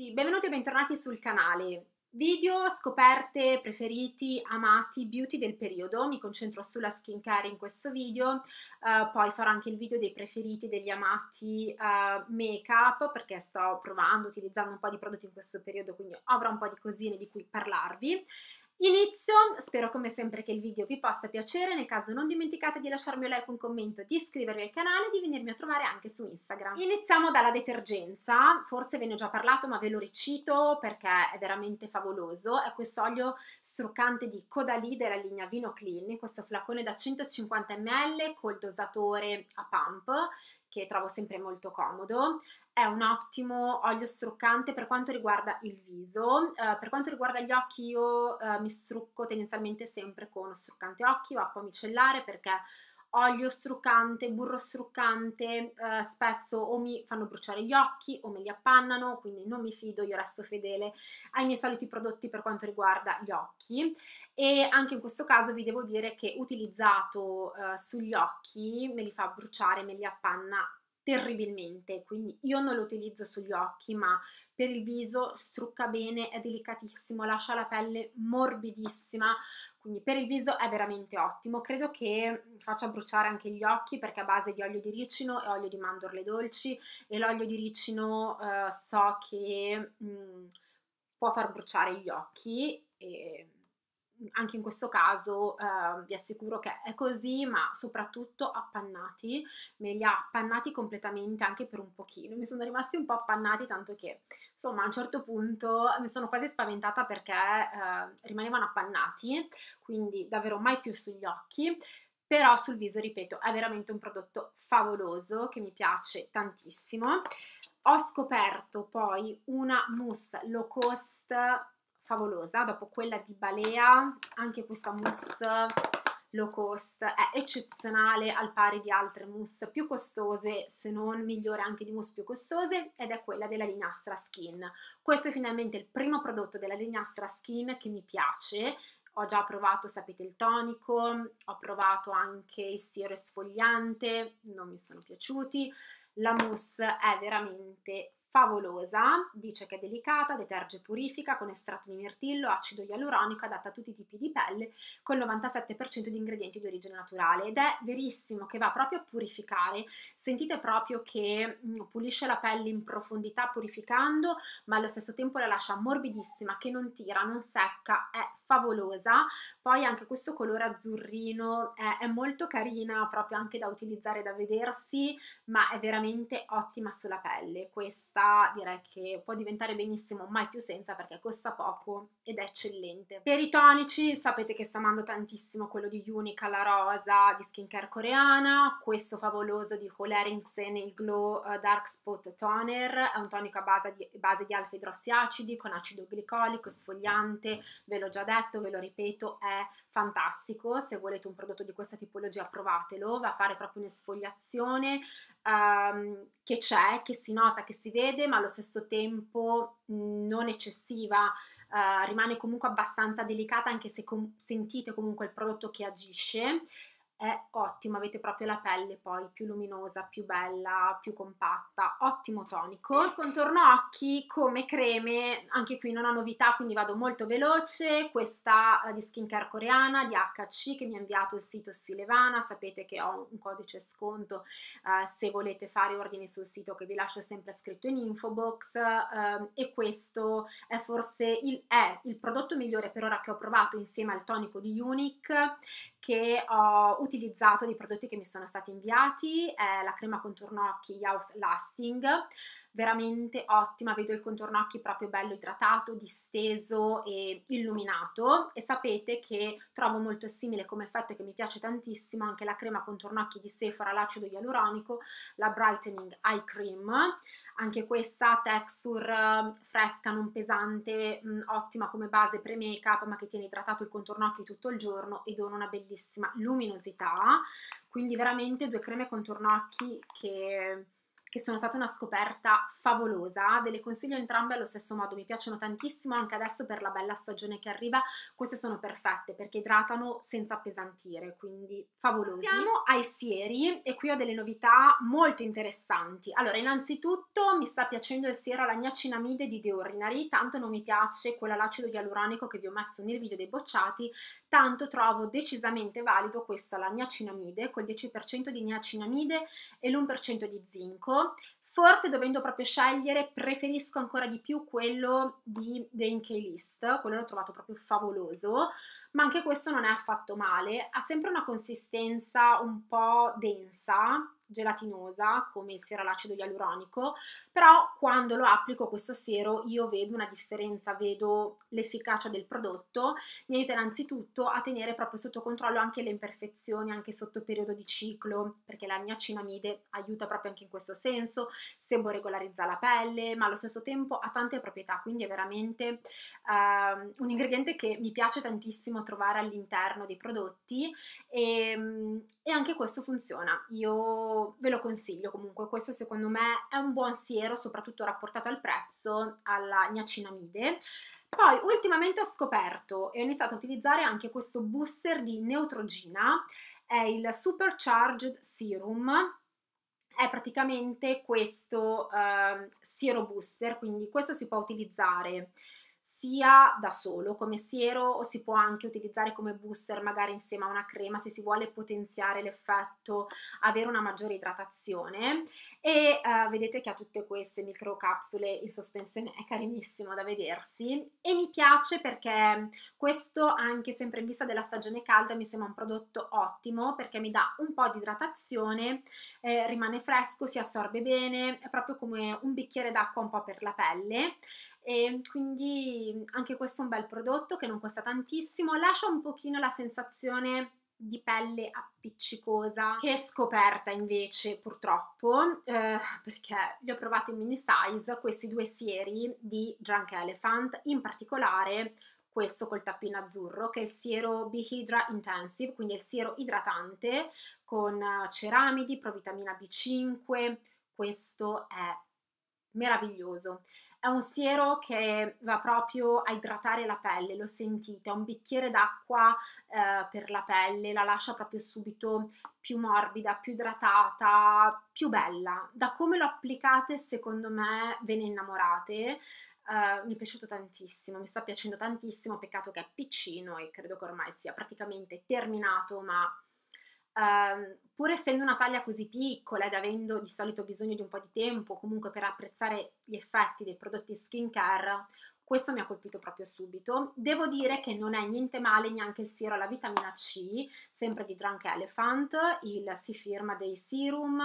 tutti, benvenuti e bentornati sul canale. Video, scoperte, preferiti, amati, beauty del periodo. Mi concentro sulla skincare in questo video, uh, poi farò anche il video dei preferiti, degli amati uh, make-up perché sto provando, utilizzando un po' di prodotti in questo periodo, quindi avrò un po' di cosine di cui parlarvi. Inizio, spero come sempre che il video vi possa piacere, nel caso non dimenticate di lasciarmi un like, un commento, di iscrivervi al canale e di venirmi a trovare anche su Instagram. Iniziamo dalla detergenza, forse ve ne ho già parlato ma ve lo ricito perché è veramente favoloso, è questo olio struccante di Caudalie della linea Vino Clean, questo flacone da 150 ml col dosatore a pump che trovo sempre molto comodo. È un ottimo olio struccante per quanto riguarda il viso. Uh, per quanto riguarda gli occhi io uh, mi strucco tendenzialmente sempre con struccante occhi o acqua micellare perché olio struccante, burro struccante, eh, spesso o mi fanno bruciare gli occhi o me li appannano, quindi non mi fido, io resto fedele ai miei soliti prodotti per quanto riguarda gli occhi e anche in questo caso vi devo dire che utilizzato eh, sugli occhi me li fa bruciare, me li appanna terribilmente, quindi io non lo utilizzo sugli occhi, ma per il viso strucca bene, è delicatissimo, lascia la pelle morbidissima, quindi per il viso è veramente ottimo. Credo che faccia bruciare anche gli occhi perché è a base di olio di ricino e olio di mandorle dolci e l'olio di ricino eh, so che mh, mm, può far bruciare gli occhi e anche in questo caso eh, vi assicuro che è così, ma soprattutto appannati, me li ha appannati completamente anche per un pochino, mi sono rimasti un po' appannati tanto che insomma a un certo punto mi sono quasi spaventata perché eh, rimanevano appannati, quindi davvero mai più sugli occhi, però sul viso, ripeto, è veramente un prodotto favoloso che mi piace tantissimo. Ho scoperto poi una mousse low cost favolosa, dopo quella di Balea, anche questa mousse low cost è eccezionale al pari di altre mousse più costose, se non migliore anche di mousse più costose, ed è quella della linea Astra Skin. Questo è finalmente il primo prodotto della linea Astra Skin che mi piace, ho già provato, sapete, il tonico, ho provato anche il siero esfoliante, non mi sono piaciuti, la mousse è veramente favolosa, dice che è delicata, deterge e purifica con estratto di mirtillo, acido ialuronico, adatta a tutti i tipi di pelle, con il 97% di ingredienti di origine naturale. Ed è verissimo che va proprio a purificare, sentite proprio che mm, pulisce la pelle in profondità purificando, ma allo stesso tempo la lascia morbidissima, che non tira, non secca, è favolosa, poi anche questo colore azzurrino è, è molto carina proprio anche da utilizzare, da vedersi, ma è veramente ottima sulla pelle, questa direi che può diventare benissimo mai più senza perché costa poco ed è eccellente. Per i tonici sapete che sto amando tantissimo quello di Unica, la rosa di skincare coreana, questo favoloso di Holeringsen, il Glow uh, Dark Spot Toner, è un tonico a base di, base di alfa idrossiacidi con acido glicolico, esfoliante, ve l'ho già detto, ve lo ripeto, è fantastico, se volete un prodotto di questa tipologia provatelo, va a fare proprio un'esfoliazione um, che c'è, che si nota, che si vede, ma allo stesso tempo mh, non eccessiva, uh, rimane comunque abbastanza delicata anche se com- sentite comunque il prodotto che agisce è ottimo, avete proprio la pelle poi più luminosa, più bella, più compatta, ottimo tonico. Il contorno occhi come creme, anche qui non ha novità, quindi vado molto veloce, questa uh, di skincare coreana di HC che mi ha inviato il sito Silevana, sapete che ho un codice sconto uh, se volete fare ordini sul sito che vi lascio sempre scritto in info box uh, e questo è forse il, è il prodotto migliore per ora che ho provato insieme al tonico di Unique che ho utilizzato dei prodotti che mi sono stati inviati, è la crema contorno occhi Youth Lasting, veramente ottima, vedo il contorno occhi proprio bello idratato, disteso e illuminato. E sapete che trovo molto simile come effetto che mi piace tantissimo anche la crema contorno occhi di Sephora, l'acido ialuronico, la Brightening Eye Cream, anche questa texture ehm, fresca, non pesante, mh, ottima come base pre-make-up ma che tiene idratato il contorno occhi tutto il giorno e dona una bellissima luminosità, quindi veramente due creme contorno occhi che che sono stata una scoperta favolosa, ve le consiglio entrambe allo stesso modo, mi piacciono tantissimo anche adesso per la bella stagione che arriva, queste sono perfette perché idratano senza appesantire, quindi favolosi. Siamo ai sieri e qui ho delle novità molto interessanti. Allora, innanzitutto mi sta piacendo il siero alla gnacinamide di The Ordinary, tanto non mi piace quella all'acido ialuronico che vi ho messo nel video dei bocciati, tanto trovo decisamente valido questo alla gnacinamide col 10% di gnacinamide e l'1% di zinco. Forse dovendo proprio scegliere preferisco ancora di più quello di The Inkey List, quello l'ho trovato proprio favoloso, ma anche questo non è affatto male, ha sempre una consistenza un po' densa, gelatinosa come il siero all'acido ialuronico, però quando lo applico questo siero io vedo una differenza, vedo l'efficacia del prodotto, mi aiuta innanzitutto a tenere proprio sotto controllo anche le imperfezioni, anche sotto periodo di ciclo, perché la niacinamide aiuta proprio anche in questo senso, sebo-regolarizza la pelle, ma allo stesso tempo ha tante proprietà, quindi è veramente uh, un ingrediente che mi piace tantissimo trovare all'interno dei prodotti e, e anche questo funziona. Io ve lo consiglio comunque, questo secondo me è un buon siero, soprattutto rapportato al prezzo, alla niacinamide. Poi ultimamente ho scoperto e ho iniziato a utilizzare anche questo booster di Neutrogena, è il Supercharged Serum, è praticamente questo eh, siero booster, quindi questo si può utilizzare sia da solo come siero o si può anche utilizzare come booster magari insieme a una crema se si vuole potenziare l'effetto, avere una maggiore idratazione. E uh, vedete che ha tutte queste microcapsule in sospensione, è carinissimo da vedersi. E mi piace perché questo anche sempre in vista della stagione calda mi sembra un prodotto ottimo perché mi dà un po' di idratazione, eh, rimane fresco, si assorbe bene, è proprio come un bicchiere d'acqua un po' per la pelle e quindi anche questo è un bel prodotto che non costa tantissimo, lascia un pochino la sensazione di pelle appiccicosa che è scoperta invece purtroppo eh, perché li ho provati in mini size questi due sieri di Drunk Elephant in particolare questo col tappino azzurro che è il siero Bihydra Intensive quindi è siero idratante con ceramidi, provitamina B5 questo è meraviglioso è un siero che va proprio a idratare la pelle, lo sentite, è un bicchiere d'acqua eh, per la pelle, la lascia proprio subito più morbida, più idratata, più bella. Da come lo applicate, secondo me, ve ne innamorate. Uh, mi è piaciuto tantissimo, mi sta piacendo tantissimo, peccato che è piccino e credo che ormai sia praticamente terminato, ma Uh, pur essendo una taglia così piccola ed avendo di solito bisogno di un po' di tempo comunque per apprezzare gli effetti dei prodotti skincare, questo mi ha colpito proprio subito. Devo dire che non è niente male neanche il siero alla vitamina C, sempre di Drunk Elephant, il si firma dei serum,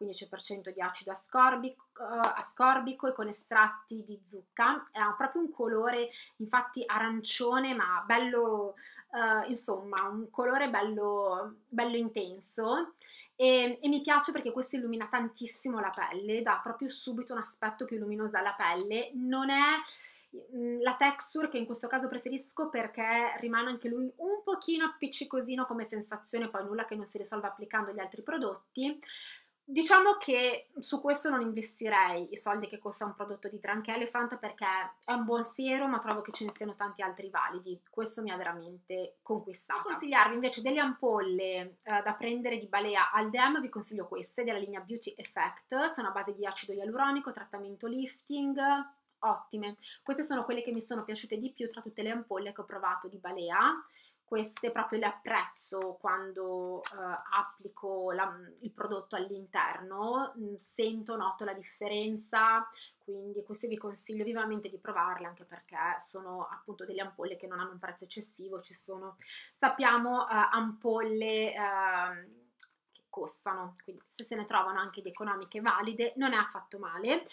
15% di acido ascorbico, uh, ascorbico e con estratti di zucca. Ha proprio un colore infatti arancione ma bello uh, insomma un colore bello, bello intenso e, e, mi piace perché questo illumina tantissimo la pelle, dà proprio subito un aspetto più luminoso alla pelle, non è la texture che in questo caso preferisco perché rimane anche lui un pochino appiccicosino come sensazione, poi nulla che non si risolva applicando gli altri prodotti, Diciamo che su questo non investirei i soldi che costa un prodotto di Drunk Elephant perché è un buon siero ma trovo che ce ne siano tanti altri validi. Questo mi ha veramente conquistato. Per consigliarvi invece delle ampolle eh, da prendere di Balea Aldem vi consiglio queste della linea Beauty Effect. Sono a base di acido ialuronico, trattamento lifting, ottime. Queste sono quelle che mi sono piaciute di più tra tutte le ampolle che ho provato di Balea queste proprio le apprezzo quando uh, applico la, il prodotto all'interno, mm, sento, noto la differenza, quindi queste vi consiglio vivamente di provarle anche perché sono appunto delle ampolle che non hanno un prezzo eccessivo, ci sono, sappiamo, uh, ampolle che costano, quindi se se ne trovano anche di economiche valide non è affatto male.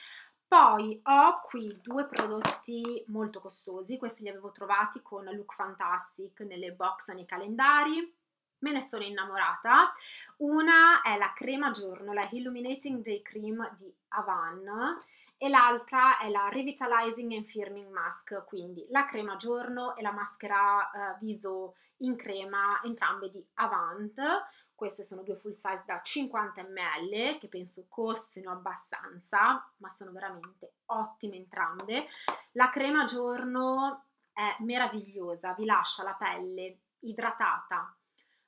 Poi ho qui due prodotti molto costosi, questi li avevo trovati con Look Fantastic nelle box nei calendari, me ne sono innamorata. Una è la crema giorno, la Illuminating Day Cream di Avan e l'altra è la Revitalizing and Firming Mask, quindi la crema giorno e la maschera uh, viso in crema, entrambe di Avant. Queste sono due full size da 50 ml che penso costino abbastanza, ma sono veramente ottime entrambe. La crema giorno è meravigliosa, vi lascia la pelle idratata,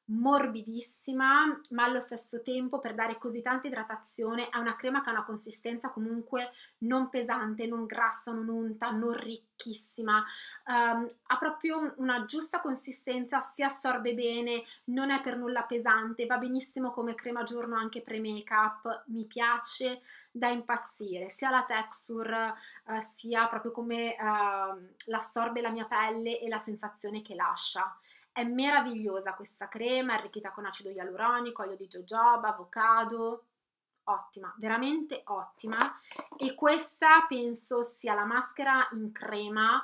morbidissima, ma allo stesso tempo per dare così tanta idratazione è una crema che ha una consistenza comunque non pesante, non grassa, non unta, non ricchissima, um, ha proprio una giusta consistenza, si assorbe bene, non è per nulla pesante, va benissimo come crema giorno anche pre-make-up, mi piace da impazzire, sia la texture uh, sia proprio come uh, l'assorbe la mia pelle e la sensazione che lascia. È meravigliosa questa crema, arricchita con acido ialuronico, olio di jojoba, avocado, ottima, veramente ottima. E questa penso sia la maschera in crema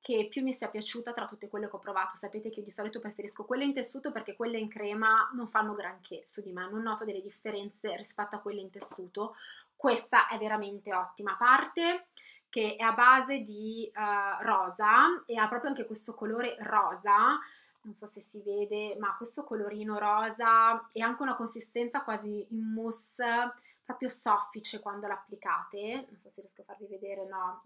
che più mi sia piaciuta tra tutte quelle che ho provato. Sapete che di solito preferisco quelle in tessuto perché quelle in crema non fanno granché su di me, non noto delle differenze rispetto a quelle in tessuto. Questa è veramente ottima. A parte che è a base di uh, rosa e ha proprio anche questo colore rosa non so se si vede, ma questo colorino rosa e anche una consistenza quasi in mousse proprio soffice quando l'applicate, non so se riesco a farvi vedere, no,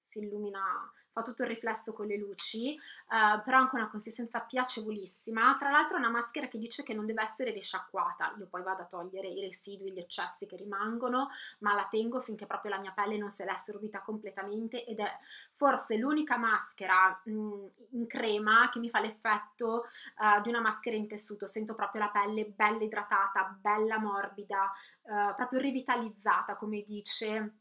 si illumina fa tutto il riflesso con le luci, uh, però anche una consistenza piacevolissima. Tra l'altro è una maschera che dice che non deve essere risciacquata, io poi vado a togliere i residui, gli eccessi che rimangono, ma la tengo finché proprio la mia pelle non se l'è assorbita completamente ed è forse l'unica maschera mh, mm, in crema che mi fa l'effetto uh, di una maschera in tessuto, sento proprio la pelle bella idratata, bella morbida, uh, proprio rivitalizzata come dice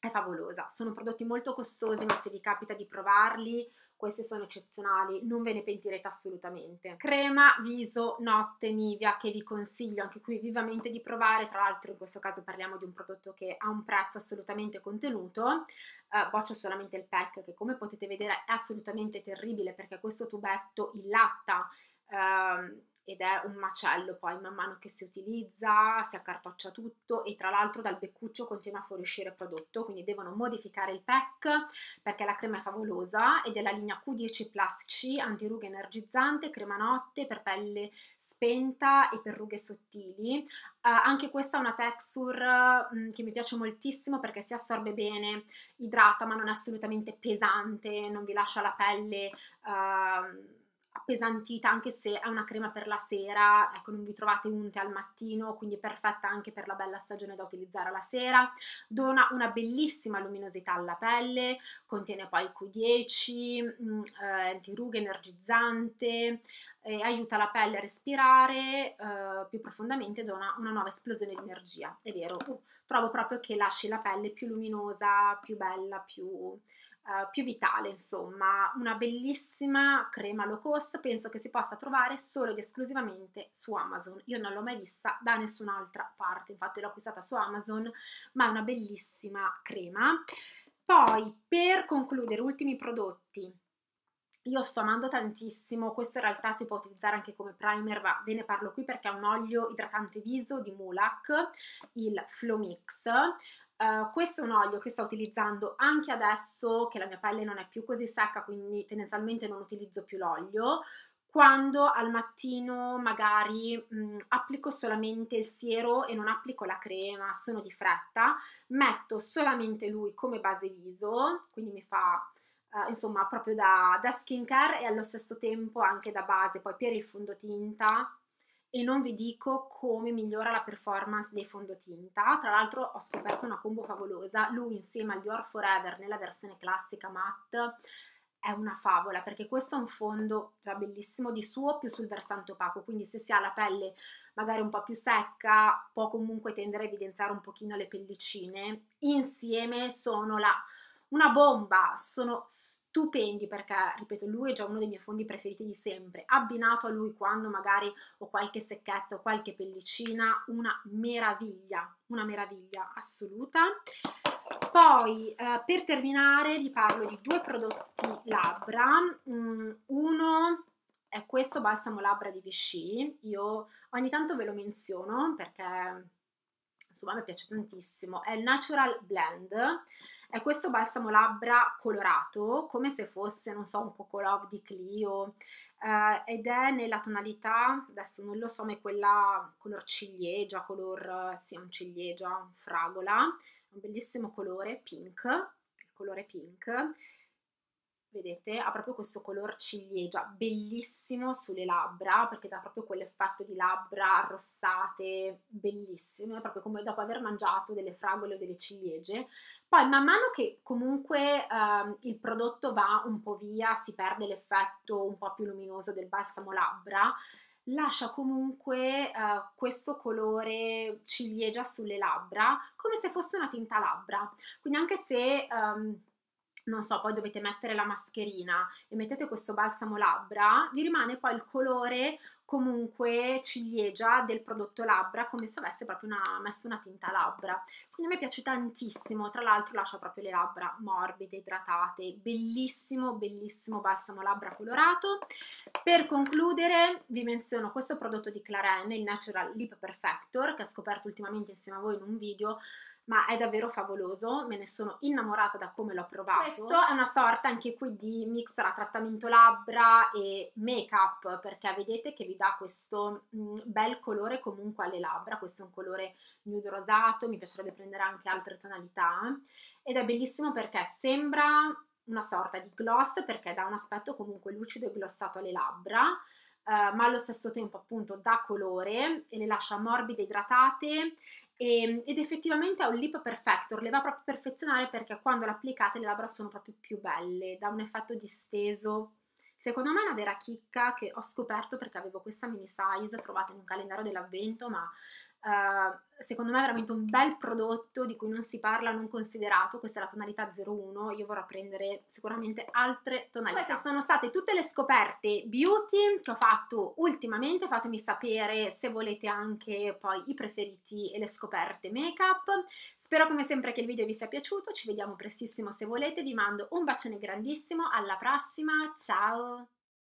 è favolosa. Sono prodotti molto costosi, ma se vi capita di provarli, questi sono eccezionali, non ve ne pentirete assolutamente. Crema viso notte Nivea che vi consiglio anche qui vivamente di provare, tra l'altro in questo caso parliamo di un prodotto che ha un prezzo assolutamente contenuto, uh, boccio solamente il pack che come potete vedere è assolutamente terribile perché questo tubetto illatta uh, ed è un macello poi man mano che si utilizza, si accartoccia tutto e tra l'altro dal beccuccio continua a fuoriuscire prodotto, quindi devono modificare il pack perché la crema è favolosa ed è la linea Q10 Plus C, antirughe energizzante, crema notte per pelle spenta e per rughe sottili. Uh, anche questa è una texture mh, che mi piace moltissimo perché si assorbe bene, idrata ma non è assolutamente pesante, non vi lascia la pelle... Uh, appesantita anche se è una crema per la sera, ecco non vi trovate unte al mattino, quindi è perfetta anche per la bella stagione da utilizzare alla sera, dona una bellissima luminosità alla pelle, contiene poi Q10, mh, mm, eh, antirughe, energizzante, eh, aiuta la pelle a respirare eh, più profondamente, dona una nuova esplosione di energia, è vero, uh, trovo proprio che lasci la pelle più luminosa, più bella, più uh, più vitale, insomma, una bellissima crema low cost, penso che si possa trovare solo ed esclusivamente su Amazon. Io non l'ho mai vista da nessun'altra parte, infatti l'ho acquistata su Amazon, ma è una bellissima crema. Poi, per concludere, ultimi prodotti. Io sto amando tantissimo, questo in realtà si può utilizzare anche come primer, ma ve ne parlo qui perché è un olio idratante viso di Mulak, il Flow Mix. Uh, questo è un olio che sto utilizzando anche adesso che la mia pelle non è più così secca, quindi tendenzialmente non utilizzo più l'olio. Quando al mattino magari mh, applico solamente il siero e non applico la crema, sono di fretta, metto solamente lui come base viso, quindi mi fa uh, insomma proprio da, da skincare e allo stesso tempo anche da base, poi per il fondotinta e non vi dico come migliora la performance dei fondotinta. Tra l'altro ho scoperto una combo favolosa, lui insieme al Dior Forever nella versione classica matte è una favola perché questo è un fondo già bellissimo di suo più sul versante opaco, quindi se si ha la pelle magari un po' più secca può comunque tendere a evidenziare un pochino le pellicine. Insieme sono la, una bomba, sono stupendi perché, ripeto, lui è già uno dei miei fondi preferiti di sempre. Abbinato a lui quando magari ho qualche secchezza o qualche pellicina, una meraviglia, una meraviglia assoluta. Poi, eh, per terminare, vi parlo di due prodotti labbra. Mm, uno è questo balsamo labbra di Vichy. Io ogni tanto ve lo menziono perché, insomma, mi piace tantissimo. È il Natural Blend è questo balsamo labbra colorato, come se fosse, non so, un Cocolove di Clio, eh, ed è nella tonalità, adesso non lo so, ma è quella color ciliegia, color, sì, un ciliegia, un fragola, un bellissimo colore, pink, il colore pink, vedete ha proprio questo color ciliegia bellissimo sulle labbra perché dà proprio quell'effetto di labbra arrossate bellissime proprio come dopo aver mangiato delle fragole o delle ciliegie. Poi man mano che comunque eh, il prodotto va un po' via si perde l'effetto un po' più luminoso del balsamo labbra lascia comunque eh, questo colore ciliegia sulle labbra come se fosse una tinta labbra. Quindi anche se um, non so, poi dovete mettere la mascherina e mettete questo balsamo labbra, vi rimane poi il colore comunque ciliegia del prodotto labbra come se avesse proprio una, messo una tinta labbra. Quindi a me piace tantissimo tra l'altro lascia proprio le labbra morbide, idratate. Bellissimo, bellissimo balsamo labbra colorato. Per concludere vi menziono questo prodotto di Claren, il Natural Lip Perfector che ho scoperto ultimamente insieme a voi in un video ma è davvero favoloso, me ne sono innamorata da come l'ho provato. Questo è una sorta anche qui di mix tra trattamento labbra e make up perché vedete che vi dà questo mm, bel colore comunque alle labbra, questo è un colore nude rosato, mi piacerebbe prendere anche altre tonalità. Ed è bellissimo perché sembra una sorta di gloss perché dà un aspetto comunque lucido e glossato alle labbra Uh, ma allo stesso tempo appunto dà colore e le lascia morbide, idratate e, ehm, ed effettivamente ha un lip perfector, le va proprio a perfezionare perché quando l'applicate le labbra sono proprio più belle, dà un effetto disteso. Secondo me è una vera chicca che ho scoperto perché avevo questa mini size trovata in un calendario dell'avvento, ma Uh, secondo me è veramente un bel prodotto di cui non si parla, non considerato, questa è la tonalità 01, io vorrò prendere sicuramente altre tonalità. Queste sono state tutte le scoperte beauty che ho fatto ultimamente, fatemi sapere se volete anche poi i preferiti e le scoperte make up. Spero come sempre che il video vi sia piaciuto, ci vediamo prestissimo se volete, vi mando un bacione grandissimo, alla prossima, ciao!